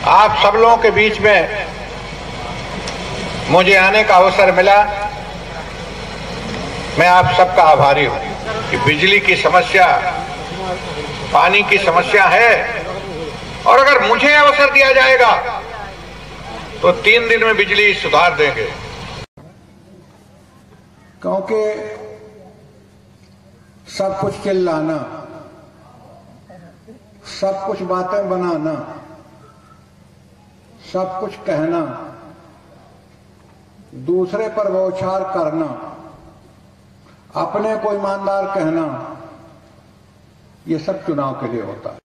आप सब लोगों के बीच में मुझे आने का अवसर मिला। मैं आप सबका आभारी हूँ कि बिजली की समस्या, पानी की समस्या है और अगर मुझे अवसर दिया जाएगा तो तीन दिन में बिजली सुधार देंगे। क्योंकि सब कुछ चिल्लाना, सब कुछ बातें बनाना सब कुछ कहना, दूसरे पर बौछार करना, अपने को ईमानदार कहना, ये सब चुनाव के लिए होता है।